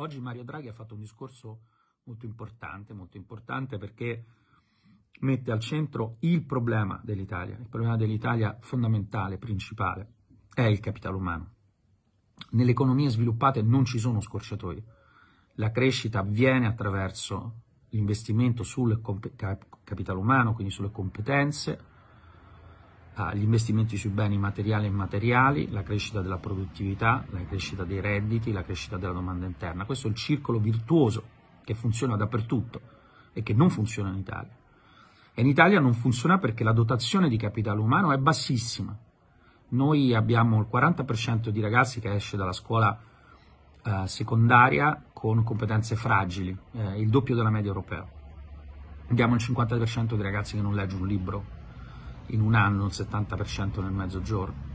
Oggi Mario Draghi ha fatto un discorso molto importante, molto importante perché mette al centro il problema dell'Italia. Il problema dell'Italia fondamentale, principale, è il capitale umano. Nelle economie sviluppate non ci sono scorciatoie. La crescita avviene attraverso l'investimento sul capitale umano, quindi sulle competenze, gli investimenti sui beni materiali e immateriali, la crescita della produttività, la crescita dei redditi, la crescita della domanda interna. Questo è il circolo virtuoso che funziona dappertutto e che non funziona in Italia. E in Italia non funziona perché la dotazione di capitale umano è bassissima. Noi abbiamo il 40% di ragazzi che esce dalla scuola eh, secondaria con competenze fragili, eh, il doppio della media europea. Abbiamo il 50% di ragazzi che non legge un libro in un anno, il 70% nel mezzogiorno.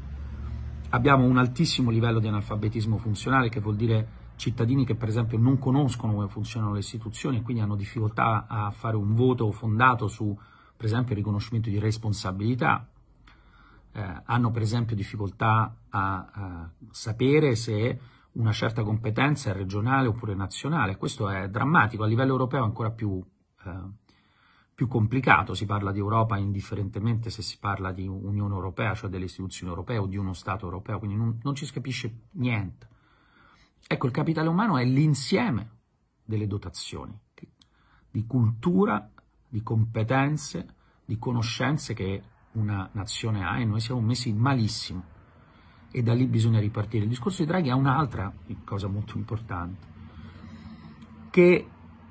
Abbiamo un altissimo livello di analfabetismo funzionale, che vuol dire cittadini che per esempio non conoscono come funzionano le istituzioni e quindi hanno difficoltà a fare un voto fondato su, per esempio, il riconoscimento di responsabilità, eh, hanno per esempio difficoltà a, a, sapere se una certa competenza è regionale oppure nazionale. Questo è drammatico, a livello europeo è ancora più eh, più complicato, si parla di Europa indifferentemente se si parla di Unione Europea, cioè delle istituzioni europee o di uno Stato europeo, quindi non, non ci si capisce niente. Ecco, il capitale umano è l'insieme delle dotazioni di cultura, di competenze, di conoscenze che una nazione ha e noi siamo messi malissimo e da lì bisogna ripartire. Il discorso di Draghi ha un'altra cosa molto importante, che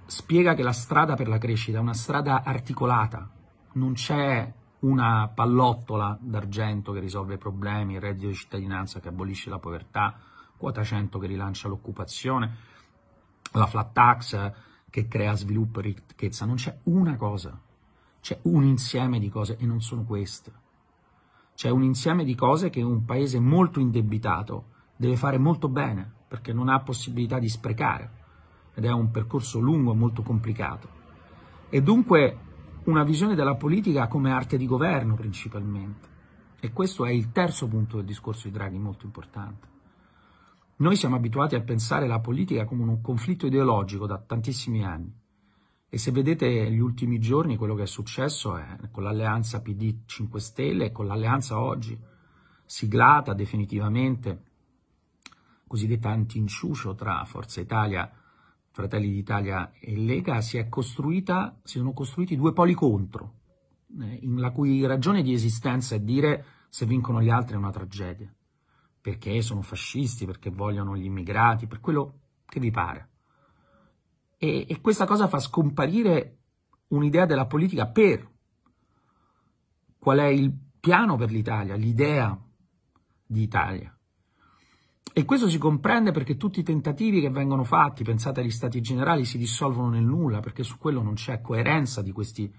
spiega che la strada per la crescita è una strada articolata, non c'è una pallottola d'argento che risolve i problemi, il reddito di cittadinanza che abolisce la povertà, quota 100 che rilancia l'occupazione, la flat tax che crea sviluppo e ricchezza, non c'è una cosa, c'è un insieme di cose e non sono queste. C'è un insieme di cose che un paese molto indebitato deve fare molto bene perché non ha possibilità di sprecare ed è un percorso lungo e molto complicato. E dunque una visione della politica come arte di governo principalmente. E questo è il terzo punto del discorso di Draghi, molto importante. Noi siamo abituati a pensare la politica come un conflitto ideologico da tantissimi anni. E se vedete gli ultimi giorni quello che è successo è con l'alleanza PD 5 Stelle e con l'alleanza oggi siglata definitivamente, cosiddetta anti-inciucio tra Forza Italia Fratelli d'Italia e Lega, si, si sono costruiti due poli contro, eh, la cui ragione di esistenza è dire se vincono gli altri è una tragedia, perché sono fascisti, perché vogliono gli immigrati, per quello che vi pare. E, e questa cosa fa scomparire un'idea della politica per qual è il piano per l'Italia, l'idea di Italia. E questo si comprende perché tutti i tentativi che vengono fatti, pensate agli stati generali, si dissolvono nel nulla, perché su quello non c'è coerenza di questi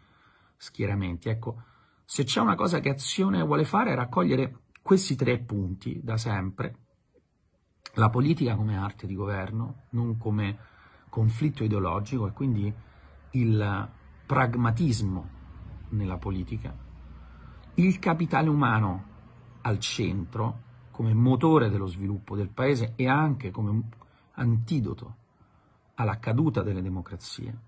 schieramenti. Ecco, se c'è una cosa che Azione vuole fare è raccogliere questi tre punti da sempre. La politica come arte di governo, non come conflitto ideologico e quindi il pragmatismo nella politica, il capitale umano al centro come motore dello sviluppo del paese e anche come antidoto alla caduta delle democrazie,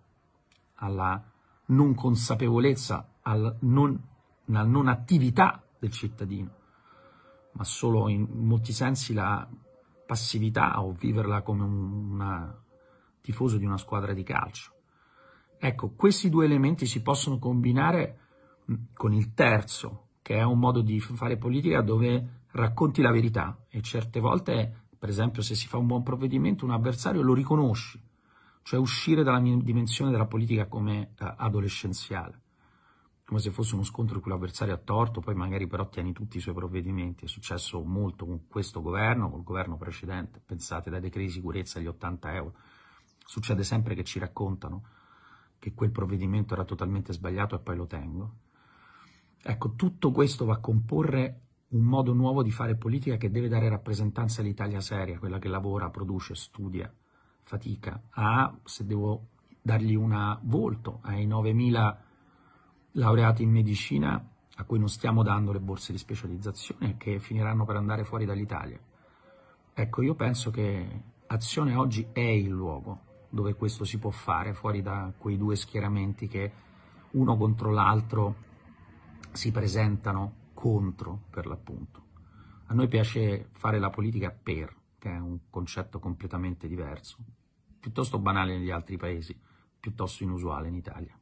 alla non consapevolezza, alla non, alla non attività del cittadino, ma solo in molti sensi la passività o viverla come un tifoso di una squadra di calcio. Ecco, questi due elementi si possono combinare con il terzo, che è un modo di fare politica dove racconti la verità e certe volte, per esempio, se si fa un buon provvedimento, un avversario lo riconosci, cioè uscire dalla dimensione della politica come uh, adolescenziale, come se fosse uno scontro in cui l'avversario ha torto, poi magari però tieni tutti i suoi provvedimenti. È successo molto con questo governo, col governo precedente, pensate dai decreti di sicurezza agli 80 euro. Succede sempre che ci raccontano che quel provvedimento era totalmente sbagliato e poi lo tengo. Ecco, tutto questo va a comporre un modo nuovo di fare politica che deve dare rappresentanza all'Italia seria, quella che lavora, produce, studia, fatica. A, se devo dargli un volto ai 9.000 laureati in medicina a cui non stiamo dando le borse di specializzazione e che finiranno per andare fuori dall'Italia. Ecco, io penso che Azione oggi è il luogo dove questo si può fare, fuori da quei due schieramenti che uno contro l'altro si presentano contro, per l'appunto. A noi piace fare la politica per, che è un concetto completamente diverso, piuttosto banale negli altri paesi, piuttosto inusuale in Italia.